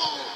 elbow.